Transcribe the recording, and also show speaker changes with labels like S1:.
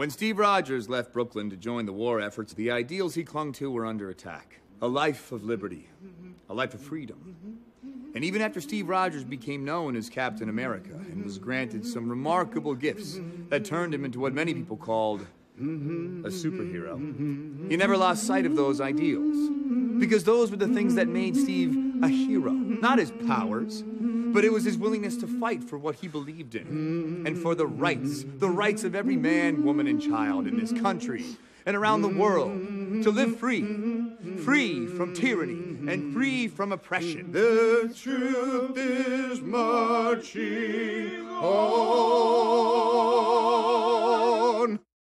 S1: When Steve Rogers left Brooklyn to join the war efforts, the ideals he clung to were under attack. A life of liberty, a life of freedom. And even after Steve Rogers became known as Captain America and was granted some remarkable gifts that turned him into what many people called a superhero, he never lost sight of those ideals. Because those were the things that made Steve a hero. Not his powers, but it was his willingness to fight for what he believed in and for the rights, the rights of every man, woman, and child in this country and around the world to live free, free from tyranny and free from oppression.
S2: The truth is marching on.